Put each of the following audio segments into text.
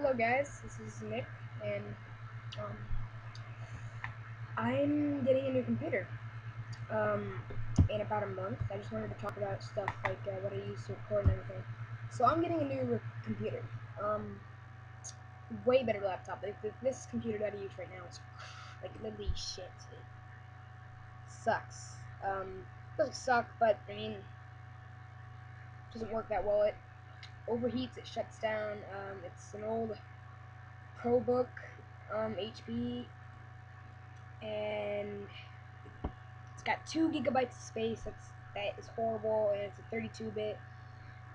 Hello guys, this is Nick, and um, I'm getting a new computer um, in about a month. I just wanted to talk about stuff like uh, what I use to record and everything. So I'm getting a new computer, um, way better laptop. Like, this computer that I use right now is like literally shit. It sucks. Um, doesn't suck, but I mean, doesn't work that well. It overheats, it shuts down. Um, it's an old ProBook um, HP, and it's got two gigabytes of space. That's that is horrible, and it's a 32-bit.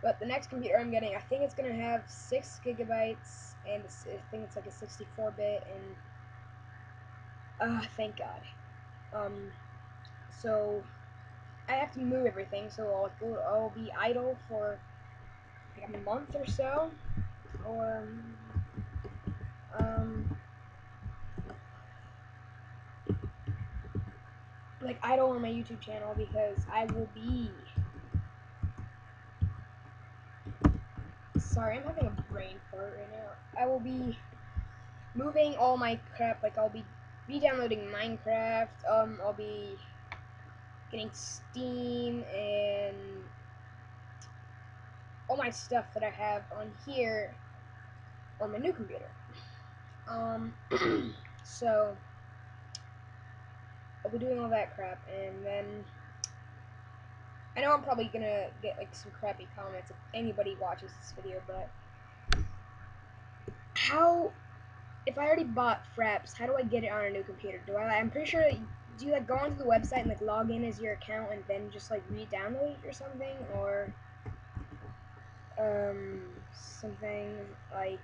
But the next computer I'm getting, I think it's gonna have six gigabytes, and I think it's like a 64-bit, and ah, uh, thank God. Um, so I have to move everything, so I'll. I'll be idle for like a month or so, or um, like idle on my YouTube channel because I will be. Sorry, I'm having a brain fart right now. I will be moving all my crap. Like I'll be re-downloading Minecraft. Um, I'll be getting Steam and all my stuff that I have on here on my new computer. Um, so I'll be doing all that crap, and then I know I'm probably gonna get like some crappy comments if anybody watches this video, but how? If I already bought Fraps, how do I get it on a new computer? Do I? I'm pretty sure. Do you like go onto the website and like log in as your account and then just like re-download it or something, or um something like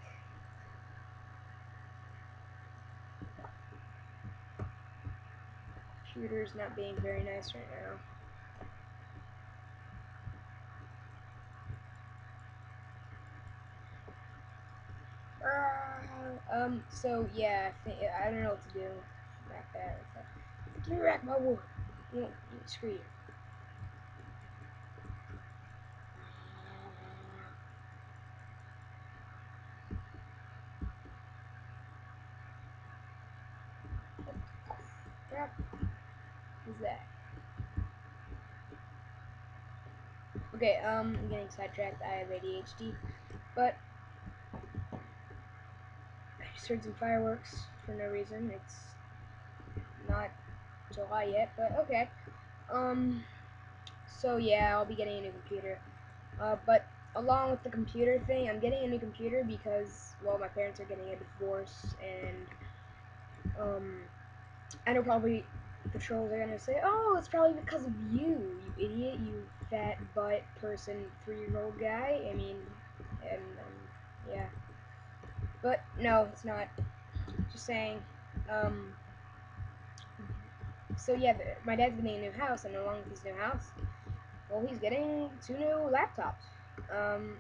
computer's not being very nice right now. Uh, um, so yeah, I, think, I don't know what to do. Back that. Give me back my wood. No, screw you. Is that? Okay, um, I'm getting sidetracked. I have ADHD, but I just heard some fireworks for no reason. It's not July yet, but okay. Um, so yeah, I'll be getting a new computer. Uh, but along with the computer thing, I'm getting a new computer because, well, my parents are getting a divorce, and, um, I know probably the trolls are gonna say, "Oh, it's probably because of you, you idiot, you fat butt person, three-year-old guy." I mean, and um, yeah, but no, it's not. Just saying. Um, so yeah, my dad's getting a new house, and along with his new house, well, he's getting two new laptops. Um,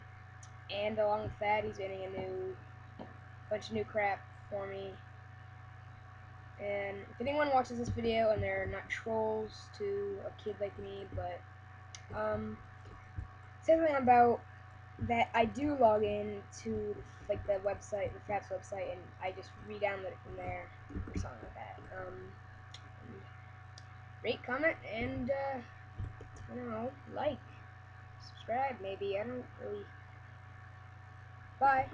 and along with that, he's getting a new bunch of new crap for me. And if anyone watches this video and they're not trolls to a kid like me, but um, something about that I do log in to like the website, the Fraps website, and I just re-download it from there or something like that. Um, rate, comment, and uh, I don't know, like, subscribe maybe. I don't really. Bye.